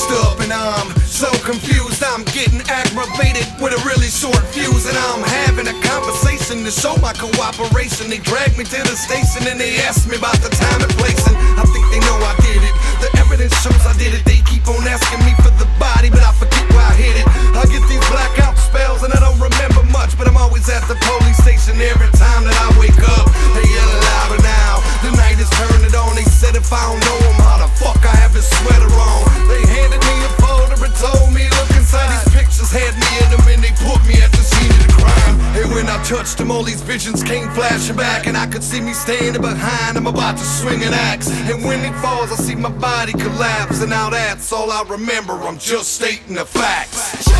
And I'm so confused, I'm getting aggravated with a really short fuse. And I'm having a conversation to show my cooperation. They drag me to the station and they ask me about the time and place. And I think they know I did it. The evidence shows I did it. They keep on asking me touched him, all these visions came flashing back, and I could see me standing behind him, about to swing an axe. And when he falls, I see my body collapse, and now that's all I remember. I'm just stating the facts.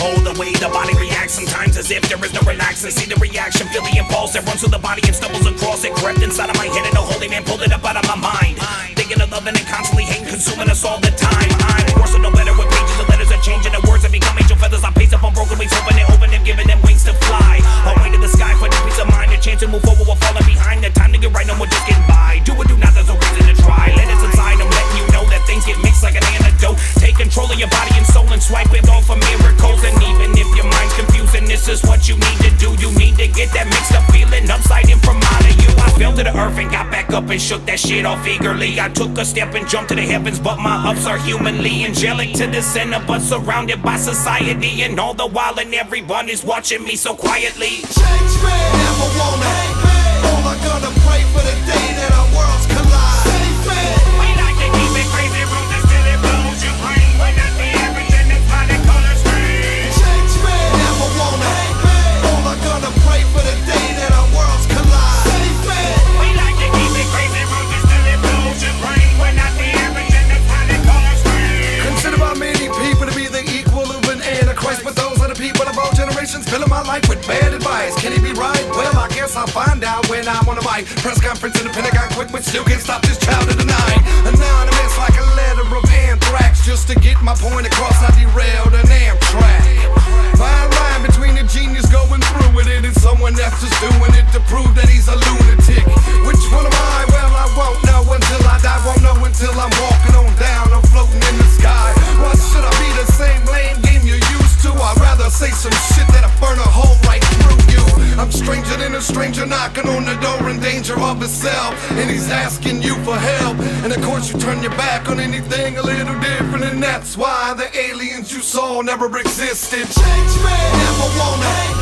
Oh, the way the body reacts sometimes as if there is no relaxing. See the reaction, feel the impulse that runs through the body and stumbles across it. Crept inside of my head and a holy man pulled it up out of my mind. Thinking of loving and constantly hating, consuming us all the time. I'm worse no better with pages of letters are changing. The words that become angel feathers. I pace up on broken wings, hoping they open them, giving them wings to fly. Away to the sky for the peace of mind, a chance to move forward while falling and shook that shit off eagerly. I took a step and jumped to the heavens, but my ups are humanly angelic to the center, but surrounded by society. And all the while, and everyone is watching me so quietly. Change me, never wanna. All I gonna pray for the day that our worlds collide. Filling my life with bad advice. Can he be right? Well, I guess I'll find out when I'm on a mic. Press conference in the Pentagon, quick, but still can't stop this child of the night. Anonymous like a letter of anthrax, just to get my point stranger knocking on the door in danger of himself. And he's asking you for help. And of course, you turn your back on anything a little different. And that's why the aliens you saw never existed. Change me, never wanna